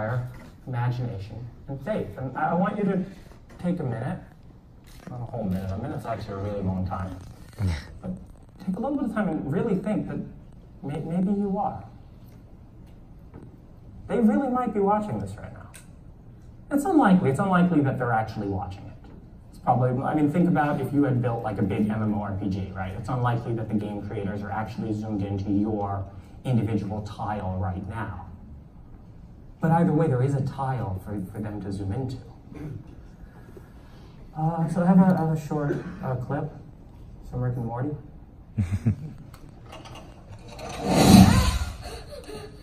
require imagination and faith. And I want you to take a minute, not a whole minute, a minute's actually a really long time, but take a little bit of time and really think that may, maybe you are. They really might be watching this right now. It's unlikely, it's unlikely that they're actually watching it. It's probably, I mean, think about if you had built like a big MMORPG, right? It's unlikely that the game creators are actually zoomed into your individual tile right now. But either way, there is a tile for, for them to zoom into. Uh, so I have a, I have a short uh, clip, some Rick and Morty.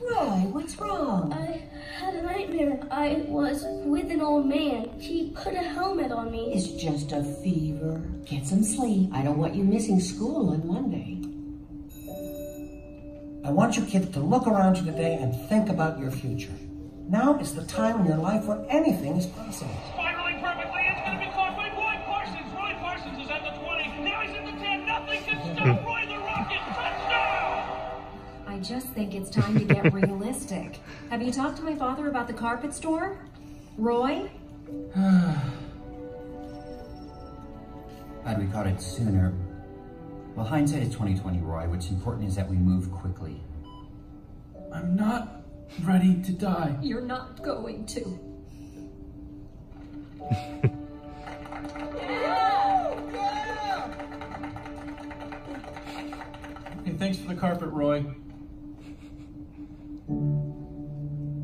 Roy, what's wrong? I had a nightmare. I was with an old man. He put a helmet on me. It's just a fever. Get some sleep. I don't want you missing school on Monday. I want you kids to look around you today and think about your future. Now is the time in your life when anything is possible. Spiraling perfectly, it's going to be caught by Roy Parsons. Roy Parsons is at the 20. Now he's at the 10. Nothing can hmm. stop Roy the Rocket. Touchdown! I just think it's time to get realistic. Have you talked to my father about the carpet store? Roy? Glad we caught it sooner. Well, hindsight is 2020, Roy. What's important is that we move quickly. I'm not ready to die. You're not going to. Okay, thanks for the carpet, Roy.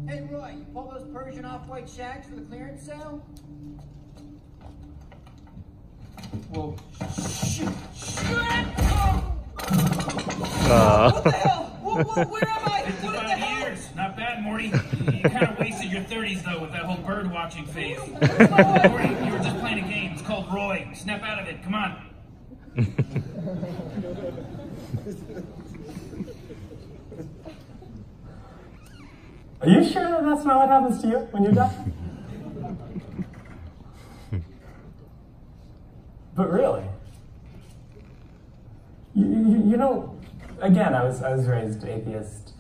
Hey, Roy, you pull those Persian off-white shacks for the clearance sale? Well, shoot! What the hell? Where, where, where am I? What in the hell? years. Not bad, Morty. You kind of wasted your 30s, though, with that whole bird watching phase. Morty, you were just playing a game. It's called Roy. Snap out of it. Come on. Are you sure that that's not what happens to you when you die? but really, you, you, you know, again, I was I was raised atheist,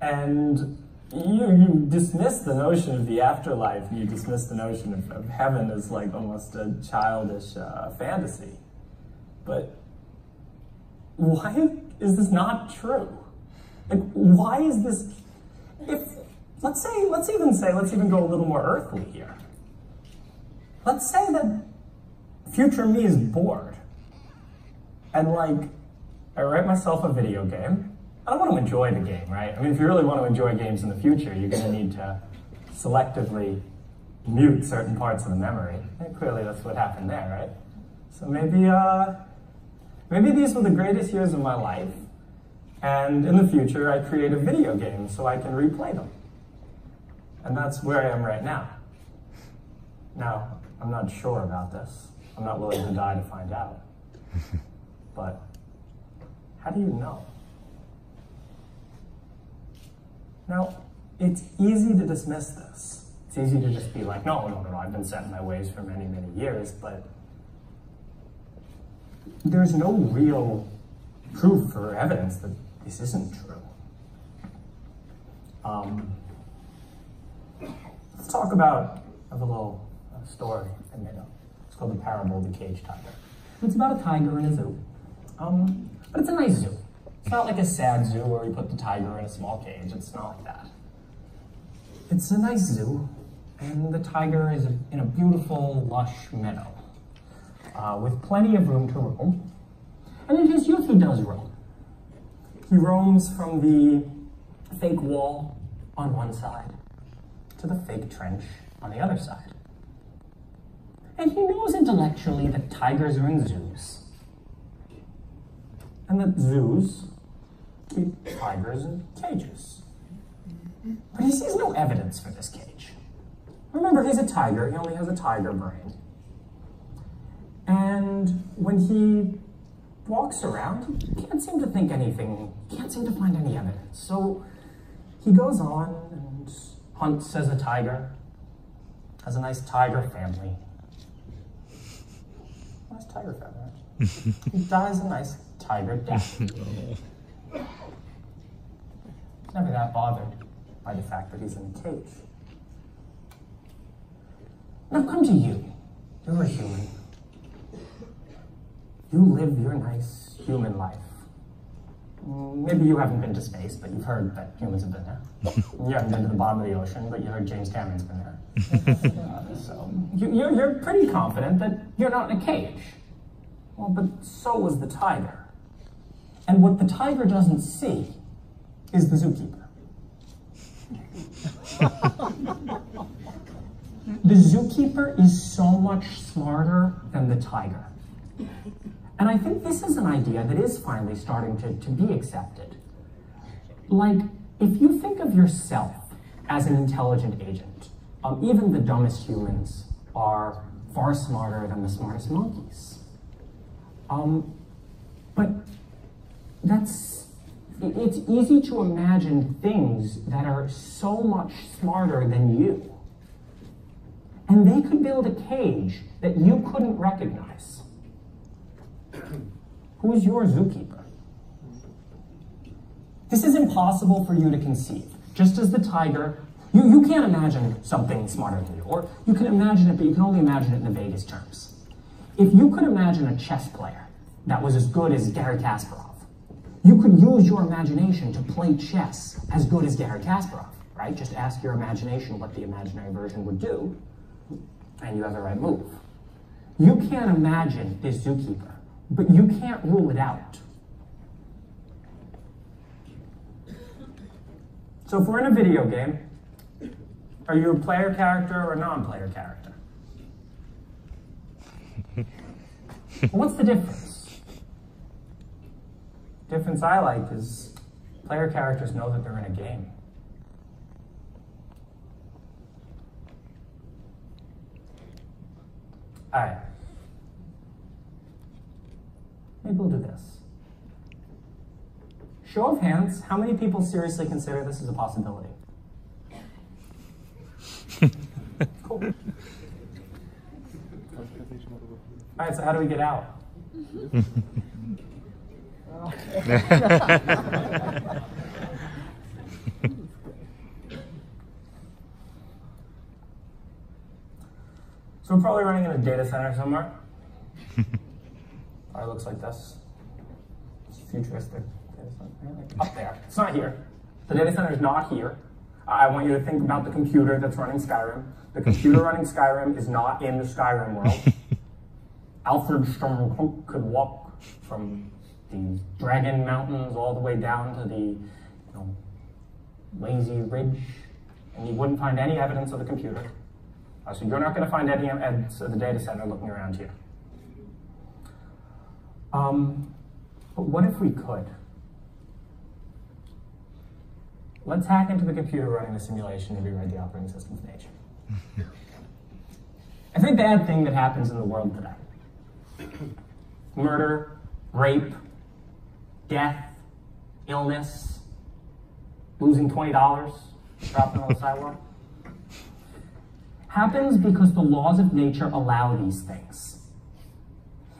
and you you dismiss the notion of the afterlife. You dismiss the notion of, of heaven as like almost a childish uh, fantasy. But why is this not true? Like, why is this? If let's say, let's even say, let's even go a little more earthly here. Let's say that future me is bored, and like, I write myself a video game. I don't want to enjoy the game, right? I mean, if you really want to enjoy games in the future, you're going to need to selectively mute certain parts of the memory. And clearly, that's what happened there, right? So maybe, uh, maybe these were the greatest years of my life, and in the future, I create a video game so I can replay them. And that's where I am right now. Now, I'm not sure about this. I'm not willing to die to find out. But how do you know? Now, it's easy to dismiss this. It's easy to just be like, no, no, no, no, I've been set in my ways for many, many years, but there's no real proof or evidence that this isn't true. Um, let's talk about a little uh, story I made up. It's called The Parable of the Cage Tiger. It's about a tiger in a zoo. Um, but it's a nice zoo. It's not like a sad zoo where we put the tiger in a small cage. It's not like that. It's a nice zoo, and the tiger is in a beautiful, lush meadow uh, with plenty of room to roam. And in his youth, he does roam. He roams from the fake wall on one side to the fake trench on the other side. And he knows intellectually that tigers are in zoos. And that zoos keep tigers in cages. But he sees no evidence for this cage. Remember, he's a tiger, he only has a tiger brain. And when he walks around, he can't seem to think anything, can't seem to find any evidence. So he goes on and hunts as a tiger, has a nice tiger family. Nice tiger family. he dies a nice tiger death. He's never that bothered by the fact that he's in a cage. Now come to you. You're a human. You live your nice human life. Maybe you haven't been to space, but you've heard that humans have been there. you haven't been to the bottom of the ocean, but you heard James Cameron's been there. Uh, so you, you're, you're pretty confident that you're not in a cage. Well, but so was the tiger. And what the tiger doesn't see is the zookeeper. the zookeeper is so much smarter than the tiger. And I think this is an idea that is finally starting to, to be accepted. Like, if you think of yourself as an intelligent agent, um, even the dumbest humans are far smarter than the smartest monkeys. Um, but that's, it's easy to imagine things that are so much smarter than you. And they could build a cage that you couldn't recognize. Who's your zookeeper? This is impossible for you to conceive. Just as the tiger, you, you can't imagine something smarter than you, or you can imagine it, but you can only imagine it in the vaguest terms. If you could imagine a chess player that was as good as Garry Kasparov, you could use your imagination to play chess as good as Garry Kasparov, right? Just ask your imagination what the imaginary version would do, and you have the right move. You can't imagine this zookeeper, but you can't rule it out. So if we're in a video game, are you a player character or a non-player character? What's the difference? Difference I like is player characters know that they're in a game. All right. Maybe we'll do this. Show of hands, how many people seriously consider this as a possibility? cool. All right, so how do we get out? So we're probably running in a data center somewhere. Probably looks like this. It's futuristic. data center. Up there. It's not here. The data center is not here. I want you to think about the computer that's running Skyrim. The computer running Skyrim is not in the Skyrim world. Ulfric Stormcloak could walk from the Dragon Mountains all the way down to the you know, Lazy Ridge, and you wouldn't find any evidence of the computer. Uh, so you're not going to find any evidence of the data center looking around here. Um, but what if we could? Let's hack into the computer running the simulation and rewrite the operating system's nature. Every bad thing that happens in the world today murder, rape, death, illness, losing $20, dropping on the sidewalk happens because the laws of nature allow these things.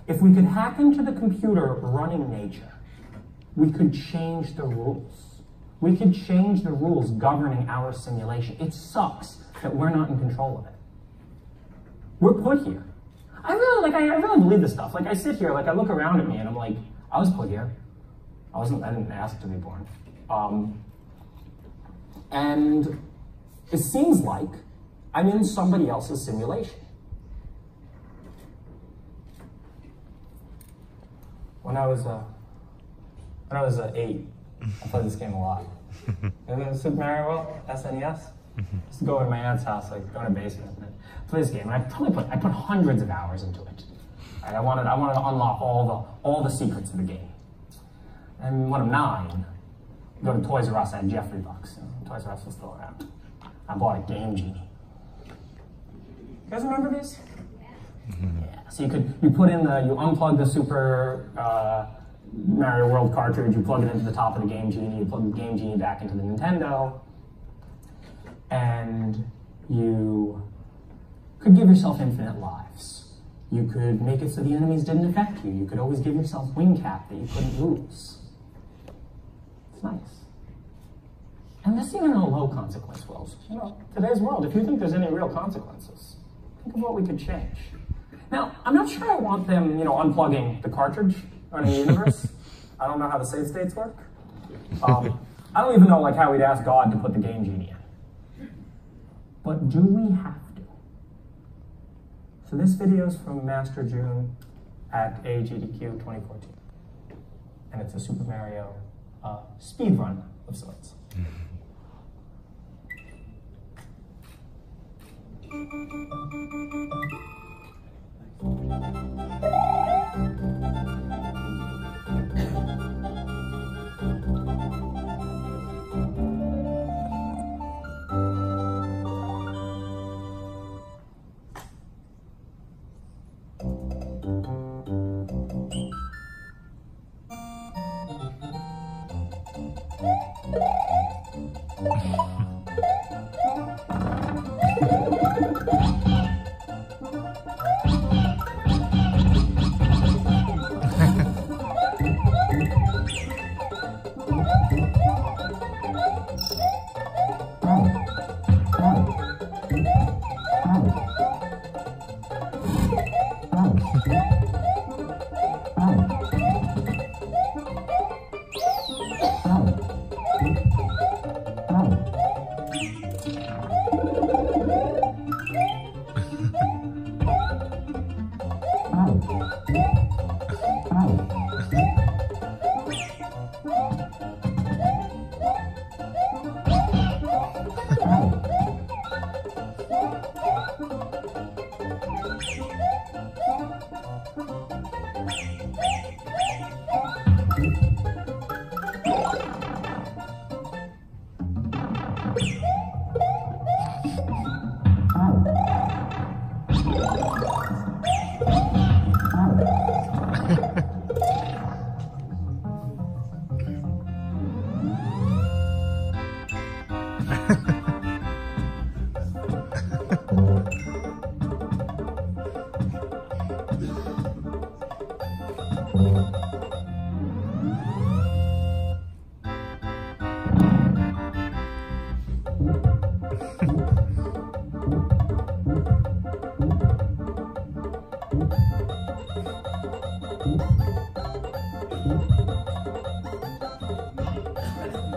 If we could hack into the computer running nature, we could change the rules. We could change the rules governing our simulation. It sucks that we're not in control of it. We're put here. I really like I, I really believe this stuff. Like I sit here, like I look around at me and I'm like, I was put here. I wasn't I didn't ask to be born. Um, and it seems like I'm in somebody else's simulation. When I was uh, when I was uh, eight, I played this game a lot. Remember Super Mario World, SNES? Just go to my aunt's house, like go in a basement, and play this game. And I probably put I put hundreds of hours into it. Right, I wanted I wanted to unlock all the all the secrets of the game. And when I'm nine, go to Toys R Us. I had Geoffrey bucks. Toys R Us was still around. I bought a Game Genie. You guys remember these? Yeah. So you could you put in the you unplug the Super uh, Mario World cartridge, you plug it into the top of the Game Genie, you plug the Game Genie back into the Nintendo, and you could give yourself infinite lives. You could make it so the enemies didn't affect you. You could always give yourself wing cap that you couldn't lose. It's nice. And this even in a low consequence world. You know, today's world, if you think there's any real consequences, think of what we could change. Now, I'm not sure I want them, you know, unplugging the cartridge running the universe. I don't know how the save states work. Um, I don't even know like how we'd ask God to put the game genie in. But do we have to? So this video is from Masterjun at AGDQ 2014. And it's a Super Mario uh, speed run of sorts.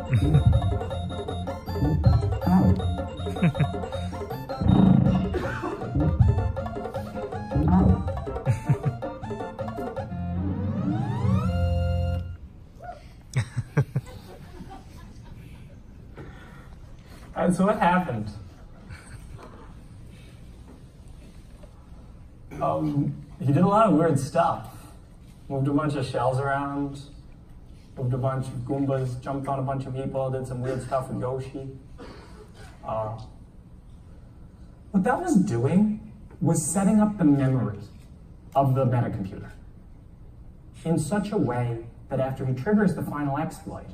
And so what happened? Um, he did a lot of weird stuff. Moved a bunch of shells around, moved a bunch of Goombas, jumped on a bunch of people, did some weird stuff with Yoshi. Uh, what that was doing was setting up the memory of the metacomputer in such a way that after he triggers the final exploit,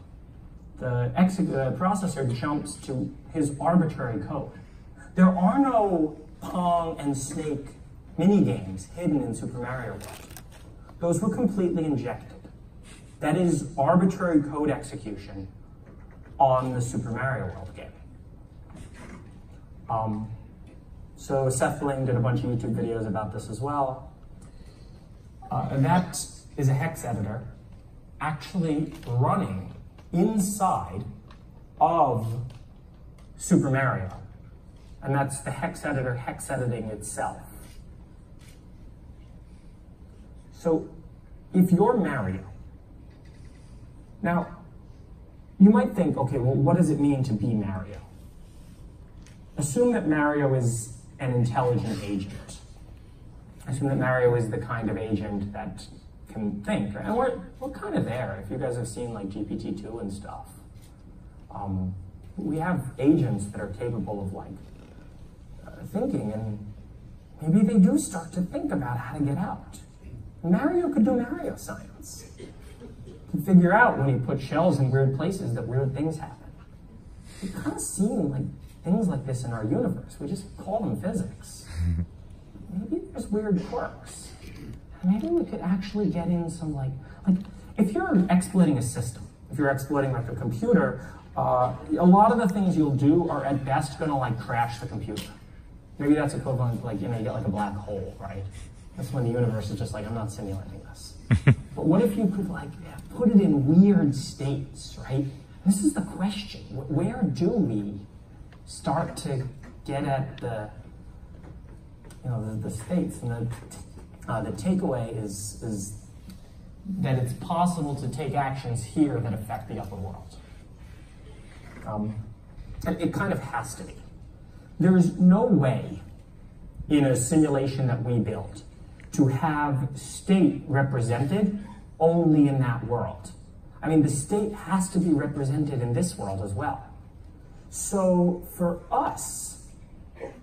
the ex- uh, processor jumps to his arbitrary code. There are no Pong and Snake mini games hidden in Super Mario World. Those were completely injected. That is arbitrary code execution on the Super Mario World game. Um, so SethBling did a bunch of YouTube videos about this as well. Uh, and that is a hex editor actually running inside of Super Mario. And that's the hex editor hex editing itself. So if you're Mario, now you might think, okay, well, what does it mean to be Mario? Assume that Mario is an intelligent agent. Assume that Mario is the kind of agent that can think. And we're, we're kind of there. If you guys have seen like GPT-2 and stuff, um, we have agents that are capable of like uh, thinking and maybe they do start to think about how to get out. Mario could do Mario science. Figure out when you put shells in weird places that weird things happen. We've kind of seen like things like this in our universe. We just call them physics. Maybe there's weird quirks. Maybe we could actually get in some like, like if you're exploiting a system, if you're exploiting like a computer, uh, a lot of the things you'll do are at best gonna like crash the computer. maybe that's equivalent, like, you know, you get like a black hole, right? That's when the universe is just like, I'm not simulating this. but what if you could, like, put it in weird states, right? This is the question. Where do we start to get at the, you know, the, the states? And the, uh, the takeaway is, is that it's possible to take actions here that affect the upper world. Um, it kind of has to be. There is no way in a simulation that we build to have state represented only in that world. I mean, the state has to be represented in this world as well. So for us,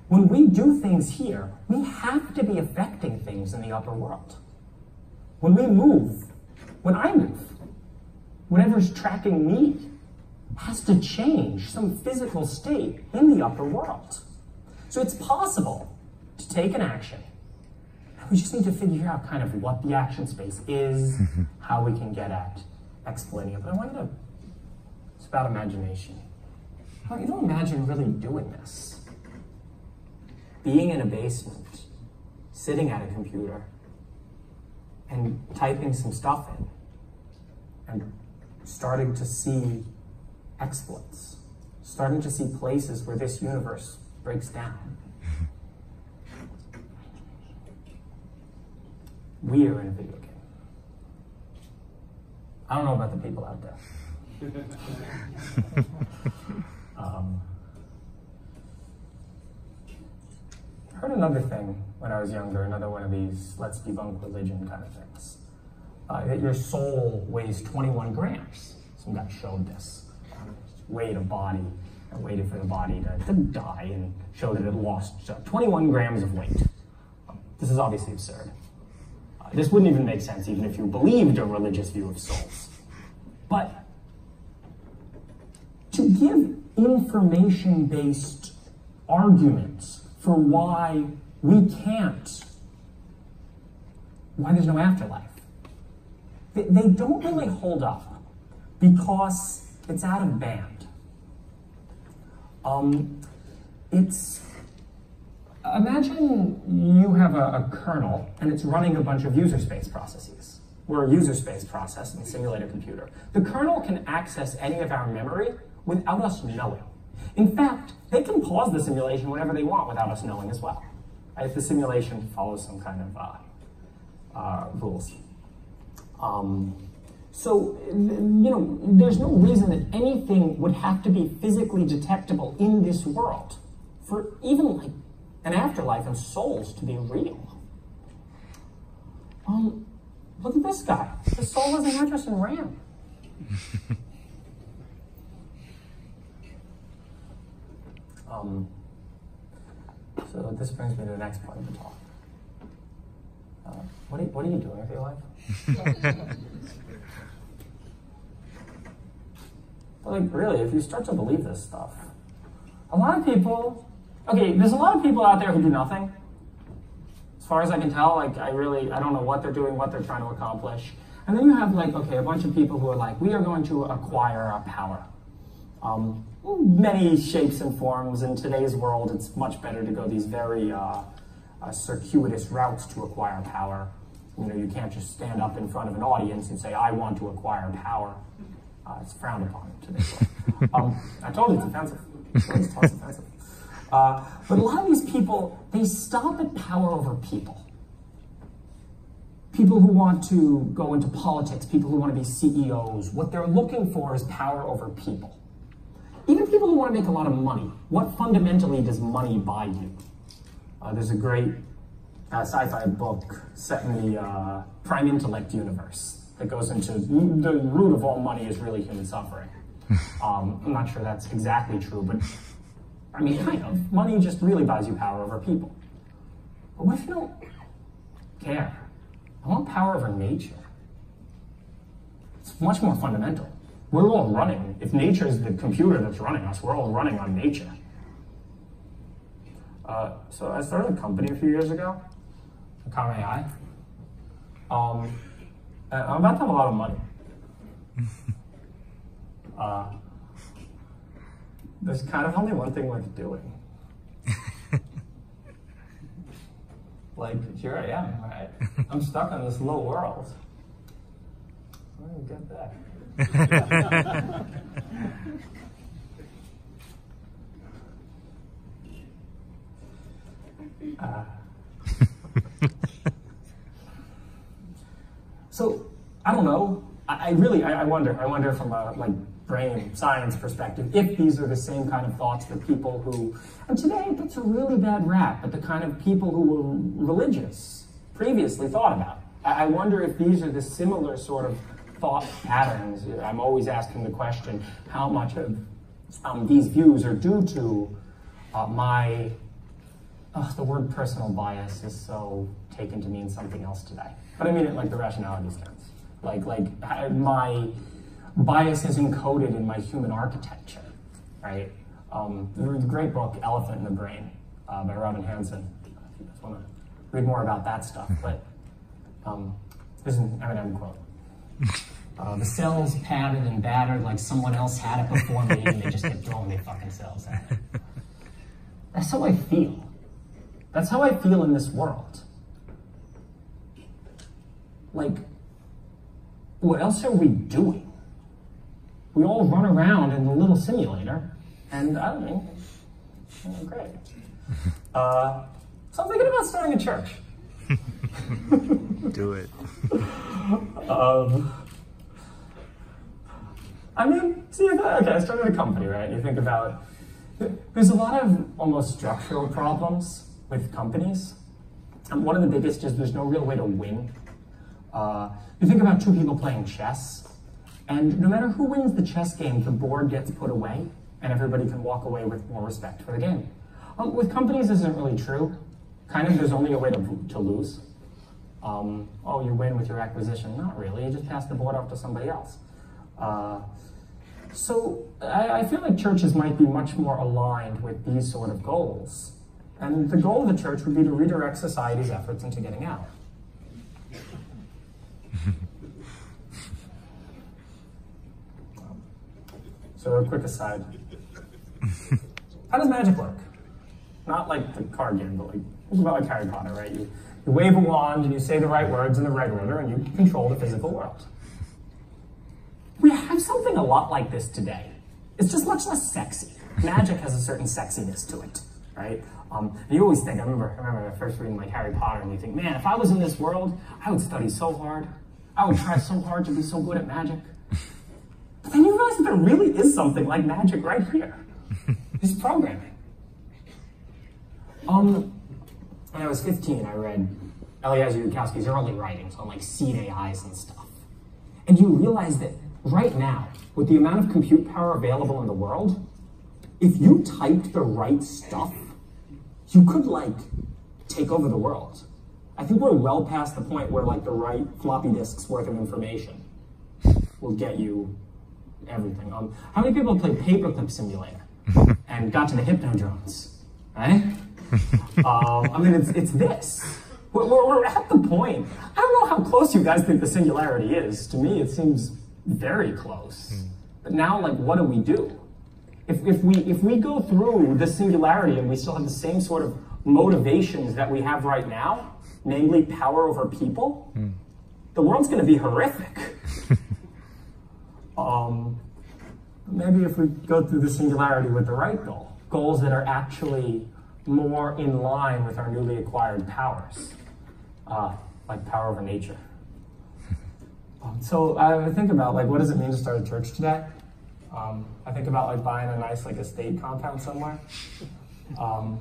when we do things here, we have to be affecting things in the upper world. When we move, when I move, whatever's tracking me has to change some physical state in the upper world. So it's possible to take an action. We just need to figure out kind of what the action space is, mm-hmm. how we can get at explaining it. But I want you to, it's about imagination. Want you to imagine really doing this. Being in a basement, sitting at a computer, and typing some stuff in, and starting to see exploits, starting to see places where this universe breaks down. We are in a video game. I don't know about the people out there. um, I heard another thing when I was younger, another one of these let's debunk religion kind of things. Uh, that your soul weighs 21 grams. Some guy showed this. Weighed a body and waited for the body to, to die and showed that it lost uh, 21 grams of weight. Um, this is obviously absurd. This wouldn't even make sense even if you believed a religious view of souls. But to give information-based arguments for why we can't, why there's no afterlife, they, they don't really hold up because it's out of band. Um, it's imagine you have a, a, kernel and it's running a bunch of user space processes. We're a user space process in a simulated computer. The kernel can access any of our memory without us knowing. In fact, they can pause the simulation whenever they want without us knowing as well, if the simulation follows some kind of uh, uh, rules. Um, so, you know, there's no reason that anything would have to be physically detectable in this world for even like an afterlife and souls to be real. Um, look at this guy. His soul has an address in RAM. um, so this brings me to the next part of the talk. Uh, what, are what are you doing with your life? like, really, if you start to believe this stuff, a lot of people, okay, there's a lot of people out there who do nothing. As far as I can tell, like, I really, I don't know what they're doing, what they're trying to accomplish. And then you have, like, okay, a bunch of people who are like, we are going to acquire our power. Um, many shapes and forms. In today's world, it's much better to go these very uh, uh, circuitous routes to acquire power. You know, you can't just stand up in front of an audience and say, I want to acquire power. Uh, it's frowned upon today. um, I told you it's offensive. It's offensive. Uh, but a lot of these people, they stop at power over people. People who want to go into politics, people who want to be CEOs, what they're looking for is power over people. Even people who want to make a lot of money, what fundamentally does money buy you? Uh, there's a great uh, sci-fi book set in the uh, prime intellect universe that goes into the root of all money is really human suffering. Um, I'm not sure that's exactly true, but I mean, kind of. Money just really buys you power over people. But what if you don't care? I want power over nature. It's much more fundamental. We're all running. If nature is the computer that's running us, we're all running on nature. Uh, so I started a company a few years ago, Comma AI. Um, I'm about to have a lot of money. Uh, there's kind of only one thing worth doing. Like, here I am, right? I'm stuck in this little world. I don't get that. Uh, so I don't know. I, I really I, I, wonder. I wonder from a like brain science perspective if these are the same kind of thoughts that people who and today that's a really bad rap, but the kind of people who were religious previously thought about. I, wonder if these are the similar sort of thought patterns. I'm always asking the question: How much of um, these views are due to uh, my the word personal bias is so taken to mean something else today. But I mean it like the rationality sense. Like, like my bias is encoded in my human architecture, right? Um, the great book, Elephant in the Brain, uh, by Robin Hanson. If you guys want to read more about that stuff, but um, there's an Eminem quote. Uh, the cells padded and battered like someone else had it before me, and they just kept throwing their fucking cells at it. That's how I feel. That's how I feel in this world. Like, what else are we doing? We all run around in the little simulator, and I don't know, oh, great. Uh, so I'm thinking about starting a church. Do it. um, I mean, see, okay, I started a company, right? You think about, there's a lot of almost structural problems with companies. And one of the biggest is there's no real way to win. Uh, you think about two people playing chess, and no matter who wins the chess game, the board gets put away, and everybody can walk away with more respect for the game. Um, with companies, this isn't really true. Kind of, there's only a way to, to lose. Um, oh, you win with your acquisition. Not really, you just pass the board off to somebody else. Uh, so I, I feel like churches might be much more aligned with these sort of goals. And the goal of the church would be to redirect society's efforts into getting out. so a quick aside. How does magic work? Not like the card game, but like think about like Harry Potter, right? You, you wave a wand and you say the right words in the right order and you control the physical world. We have something a lot like this today. It's just much less sexy. Magic has a certain sexiness to it, right? Um, you always think, I remember, I remember first reading like Harry Potter, and you think, man, if I was in this world, I would study so hard. I would try so hard to be so good at magic. But then you realize that there really is something like magic right here. It's programming. Um, when I was 15, I read Eliezer Yudkowsky's early writings on like seed AIs and stuff. And you realize that right now, with the amount of compute power available in the world, if you typed the right stuff, you could like take over the world. I think we're well past the point where like the right floppy disks worth of information will get you everything. Um, how many people played Paperclip Simulator and got to the Hypnodrones, right? um, I mean, it's, it's this. We're, we're, at the point. I don't know how close you guys think the singularity is. To me, it seems very close. But now, like, what do we do? If, if, we, if we go through the singularity and we still have the same sort of motivations that we have right now, namely power over people, mm. the world's going to be horrific. um, maybe if we go through the singularity with the right goal, goals that are actually more in line with our newly acquired powers, uh, like power over nature. Um, so I think about like, what does it mean to start a church today? Um, I think about like buying a nice like estate compound somewhere. Um,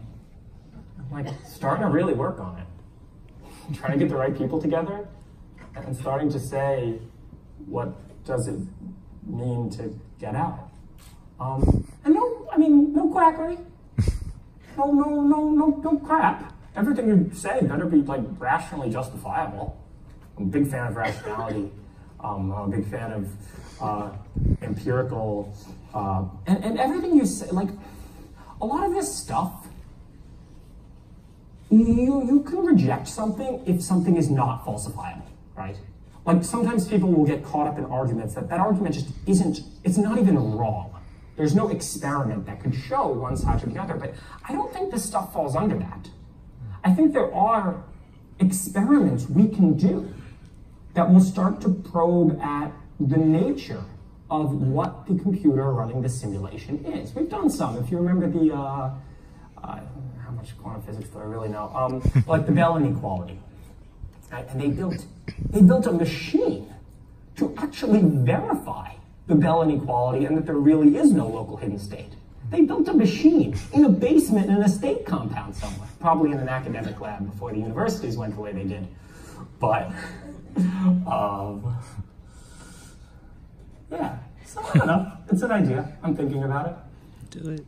like starting to really work on it, trying to get the right people together, and starting to say, what does it mean to get out? Um, and no, I mean, no quackery. No, no, no, no, no crap. Everything you say better be like rationally justifiable. I'm a big fan of rationality. Um, I'm a big fan of uh, empirical, uh, and, and everything you say, like, a lot of this stuff, you, you can reject something if something is not falsifiable, right? Like, sometimes people will get caught up in arguments that that argument just isn't, it's not even wrong. There's no experiment that could show one side or the other, but I don't think this stuff falls under that. I think there are experiments we can do that will start to probe at the nature of what the computer running the simulation is. We've done some. If you remember the, uh, uh, how much quantum physics do I really know? Um, like the Bell inequality. Right? And they built, they built a machine to actually verify the Bell inequality and that there really is no local hidden state. They built a machine in a basement in a state compound somewhere, probably in an academic lab before the universities went the way they did. But, um, yeah, so I don't know. It's an idea. I'm thinking about it. Do it.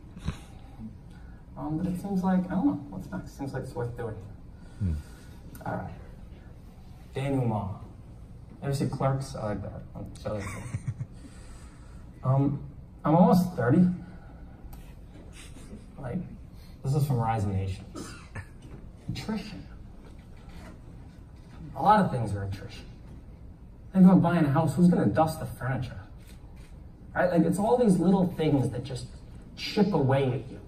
Um, but it seems like, I don't know, what's next? Seems like it's worth doing. Hmm. All right. Denouement. Ever see Clerks? I like that. Um, I'm almost 30. Like, this is from Rise of Nations. Attrition. A lot of things are attrition. Think about buying a house, who's gonna dust the furniture? Right? Like, it's all these little things that just chip away at you.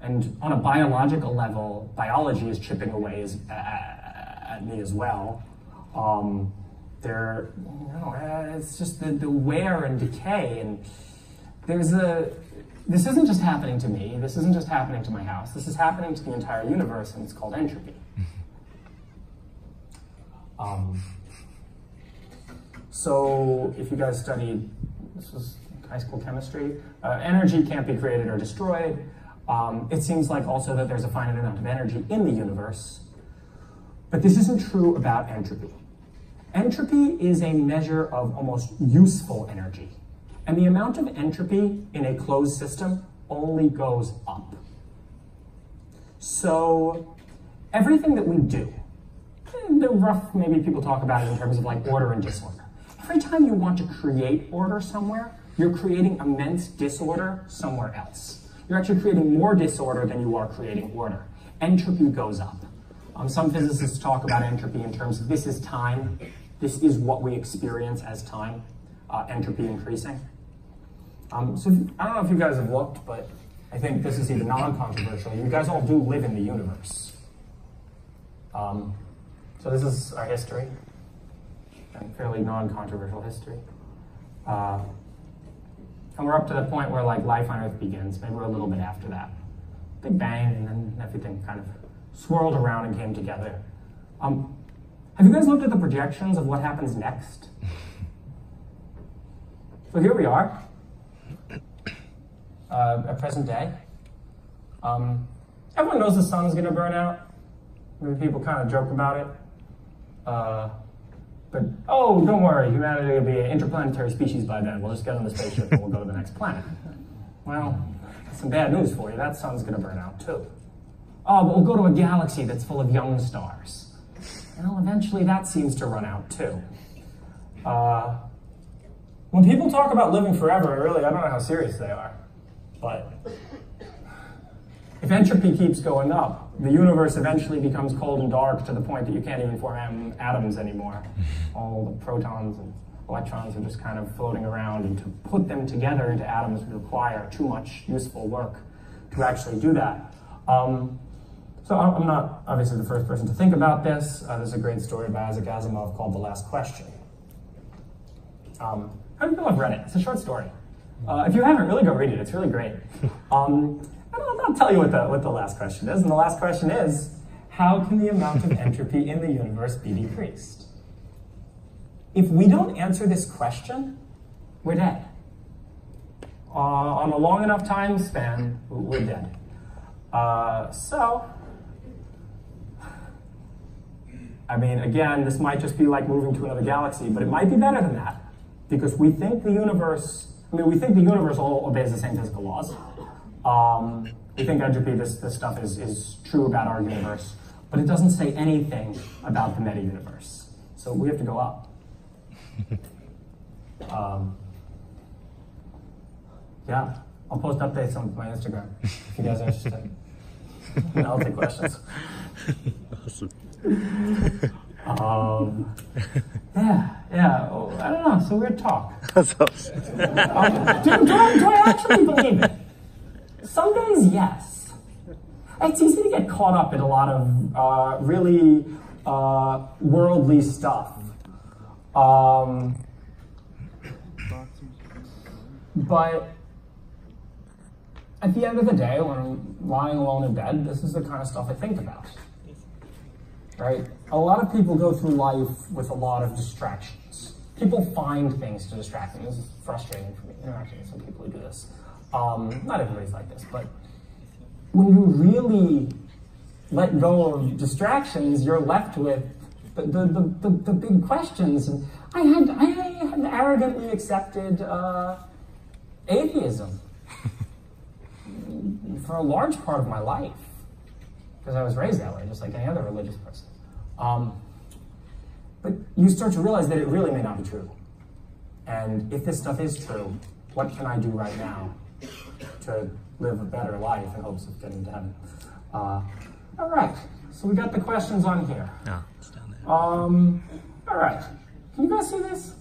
And on a biological level, biology is chipping away as, uh, at me as well. Um, there, you know, uh, it's just the, the wear and decay. And there's a, this isn't just happening to me. This isn't just happening to my house. This is happening to the entire universe, and it's called entropy. Um, so if you guys studied, this was high school chemistry, uh, energy can't be created or destroyed. Um, it seems like also that there's a finite amount of energy in the universe. But this isn't true about entropy. Entropy is a measure of almost useful energy. And the amount of entropy in a closed system only goes up. So everything that we do, the rough, maybe people talk about it in terms of like order and disorder. Every time you want to create order somewhere, you're creating immense disorder somewhere else. You're actually creating more disorder than you are creating order. Entropy goes up. Um, some physicists talk about entropy in terms of this is time, this is what we experience as time, uh, entropy increasing. Um, so if, I don't know if you guys have looked, but I think this is even non-controversial. You guys all do live in the universe. Um, so this is our history, fairly non-controversial history. Uh, and we're up to the point where like life on Earth begins. Maybe we're a little bit after that. Big Bang, and then everything kind of swirled around and came together. Um, have you guys looked at the projections of what happens next? So here we are, uh, at present day. Um, everyone knows the sun's going to burn out. People kind of joke about it. Uh, but, oh, don't worry, humanity will be an interplanetary species by then. We'll just get on the spaceship and we'll go to the next planet. Well, some bad news for you. That sun's going to burn out too. Oh, but we'll go to a galaxy that's full of young stars. Well, eventually that seems to run out too. Uh, when people talk about living forever, really, I don't know how serious they are. But if entropy keeps going up, the universe eventually becomes cold and dark to the point that you can't even form atoms anymore. All the protons and electrons are just kind of floating around, and to put them together into atoms would require too much useful work to actually do that. Um, so I'm not obviously the first person to think about this. Uh, there's a great story by Isaac Asimov called The Last Question. Um, how many people have read it? It's a short story. Uh, if you haven't, really go read it. It's really great. Um, I'll, I'll tell you what the, what the last question is. And the last question is, how can the amount of entropy in the universe be decreased? If we don't answer this question, we're dead. Uh, on a long enough time span, we're dead. Uh, so, I mean, again, this might just be like moving to another galaxy, but it might be better than that. Because we think the universe, I mean, we think the universe all obeys the same physical laws. Um, we think entropy, this, this stuff is, is true about our universe, but it doesn't say anything about the meta-universe. So we have to go up. Um, yeah, I'll post updates on my Instagram if you guys are interested. and I'll take questions. Awesome. Um, yeah, yeah. Oh, I don't know. A weird talk. That's awesome. Um, do, do, I, do I actually believe it? Some days, yes. It's easy to get caught up in a lot of uh, really uh, worldly stuff. Um, but at the end of the day, when I'm lying alone in bed, this is the kind of stuff I think about. Right? A lot of people go through life with a lot of distractions. People find things to distract them. This is frustrating for me, interacting with some people who do this. Um, not everybody's like this, but when you really let go of distractions, you're left with the, the, the, the, the big questions. And I had, I had arrogantly accepted uh, atheism for a large part of my life because I was raised that way, just like any other religious person. Um, but you start to realize that it really may not be true. And if this stuff is true, what can I do right now to live a better life in hopes of getting to heaven? Uh, all right, so we got the questions on here. No, it's down there. Um, all right, can you guys see this?